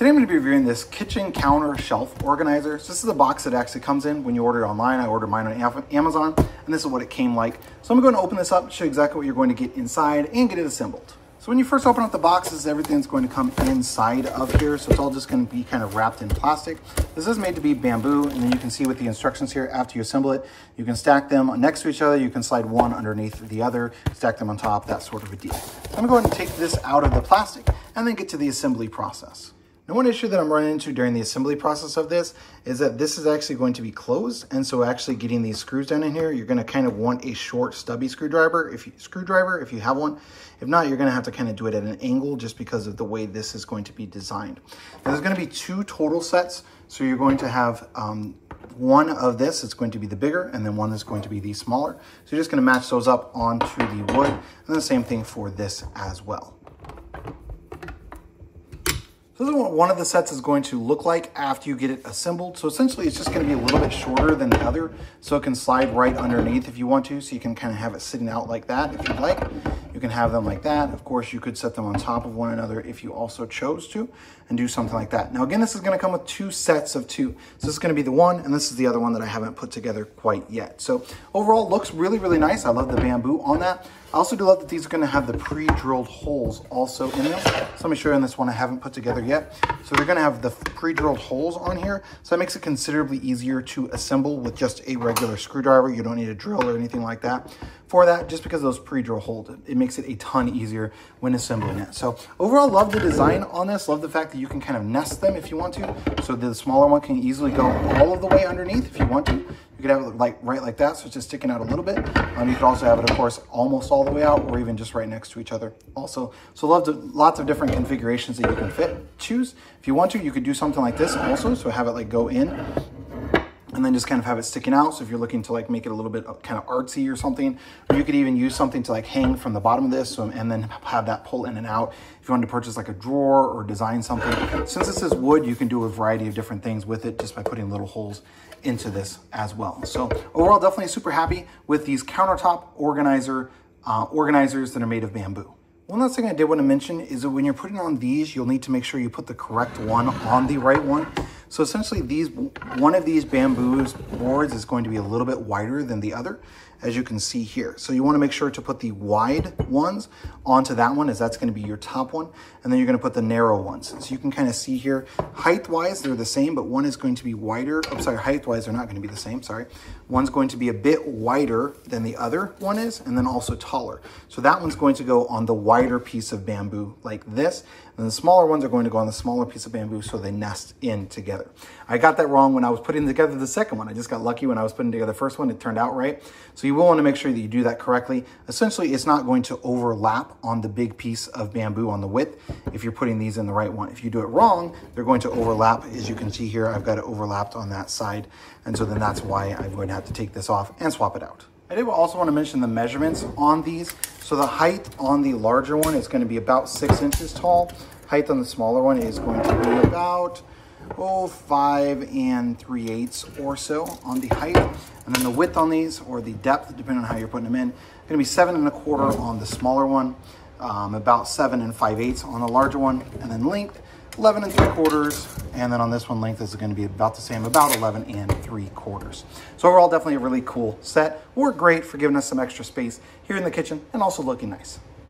Today I'm going to be reviewing this kitchen counter shelf organizer. So this is a box that actually comes in when you order it online. I ordered mine on Amazon and this is what it came like. So I'm going to open this up, show you exactly what you're going to get inside and get it assembled. So when you first open up the boxes, everything's going to come inside of here. So it's all just going to be kind of wrapped in plastic. This is made to be bamboo. And then you can see with the instructions here, after you assemble it, you can stack them next to each other. You can slide one underneath the other, stack them on top, that sort of a deal. So I'm going to go ahead and take this out of the plastic and then get to the assembly process. Now one issue that I'm running into during the assembly process of this is that this is actually going to be closed. And so actually getting these screws down in here, you're gonna kind of want a short stubby screwdriver if you, screwdriver if you have one. If not, you're gonna have to kind of do it at an angle just because of the way this is going to be designed. Now, there's gonna be two total sets. So you're going to have um, one of this is going to be the bigger and then one is going to be the smaller. So you're just gonna match those up onto the wood and the same thing for this as well. This is what one of the sets is going to look like after you get it assembled. So essentially it's just gonna be a little bit shorter than the other so it can slide right underneath if you want to. So you can kind of have it sitting out like that if you'd like. You can have them like that. Of course, you could set them on top of one another if you also chose to and do something like that. Now again, this is gonna come with two sets of two. So this is gonna be the one and this is the other one that I haven't put together quite yet. So overall looks really, really nice. I love the bamboo on that. I also do love that these are gonna have the pre-drilled holes also in them. So let me show you on this one I haven't put together yet. So they're gonna have the pre-drilled holes on here. So that makes it considerably easier to assemble with just a regular screwdriver. You don't need a drill or anything like that for that, just because those pre-drill holes. It makes it a ton easier when assembling it. So overall, love the design on this. Love the fact that you can kind of nest them if you want to. So the smaller one can easily go all of the way underneath if you want to. You could have it like right like that, so it's just sticking out a little bit. Um, you could also have it, of course, almost all the way out, or even just right next to each other. Also, so lots of lots of different configurations that you can fit. Choose if you want to. You could do something like this also, so have it like go in and then just kind of have it sticking out. So if you're looking to like make it a little bit kind of artsy or something, or you could even use something to like hang from the bottom of this so, and then have that pull in and out. If you wanted to purchase like a drawer or design something, since this is wood, you can do a variety of different things with it just by putting little holes into this as well. So overall, definitely super happy with these countertop organizer uh, organizers that are made of bamboo. One last thing I did want to mention is that when you're putting on these, you'll need to make sure you put the correct one on the right one. So essentially these, one of these bamboos boards is going to be a little bit wider than the other, as you can see here. So you wanna make sure to put the wide ones onto that one as that's gonna be your top one. And then you're gonna put the narrow ones. So you can kind of see here, height-wise, they're the same, but one is going to be wider. I'm sorry, height-wise, they're not gonna be the same, sorry. One's going to be a bit wider than the other one is, and then also taller. So that one's going to go on the wider piece of bamboo like this. And the smaller ones are going to go on the smaller piece of bamboo so they nest in together. I got that wrong when I was putting together the second one. I just got lucky when I was putting together the first one, it turned out right. So you will want to make sure that you do that correctly. Essentially, it's not going to overlap on the big piece of bamboo on the width if you're putting these in the right one. If you do it wrong, they're going to overlap. As you can see here, I've got it overlapped on that side. And so then that's why I'm going to have to take this off and swap it out. I did also want to mention the measurements on these. So the height on the larger one is going to be about six inches tall. Height on the smaller one is going to be about, oh, five and three eighths or so on the height. And then the width on these, or the depth, depending on how you're putting them in, to be seven and a quarter on the smaller one, um, about seven and five eighths on the larger one, and then length, 11 and 3 quarters, and then on this one, length is going to be about the same, about 11 and 3 quarters. So overall, definitely a really cool set. Worked great for giving us some extra space here in the kitchen and also looking nice.